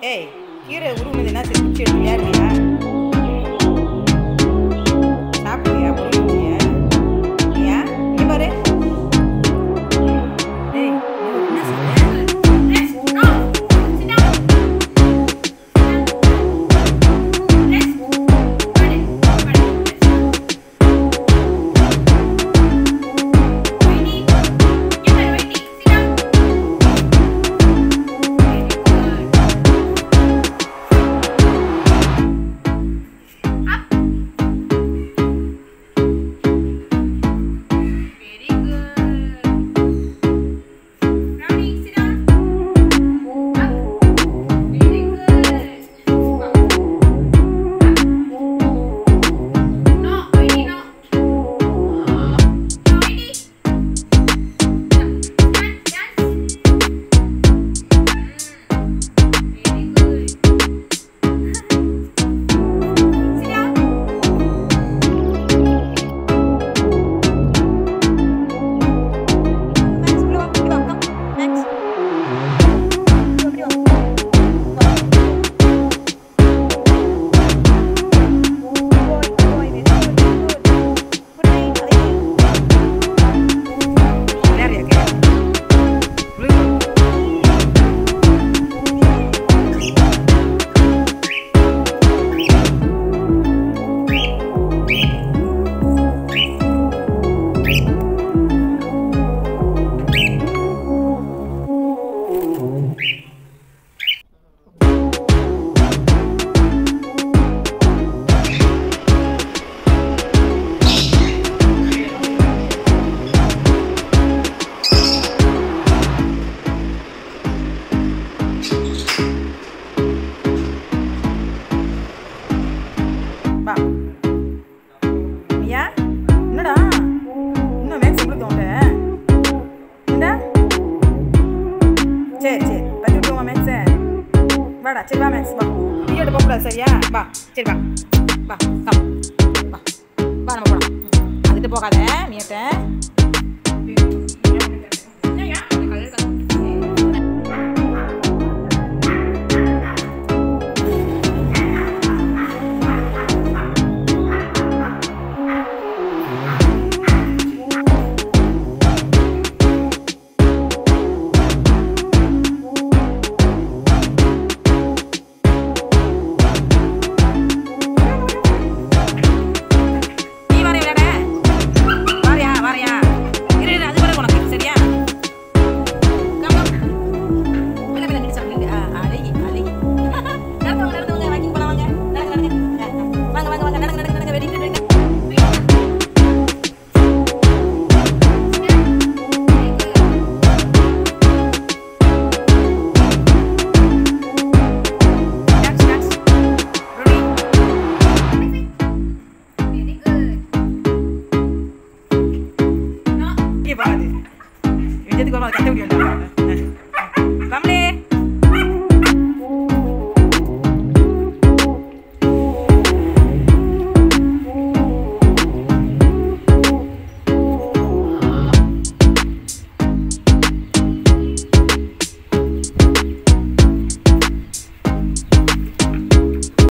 Eh, hey, quiere volumen de nace, escuche el diario, வாடா சரி வா மேக்ஸ் வா. வீடியோட போகக்கூடாது சரியா வா சரி வா. வா கம் வா வா நம்ம போகலாம் அதுட்டு போகாத நீட்ட everybody. Yo te digo, hermano, que te voy a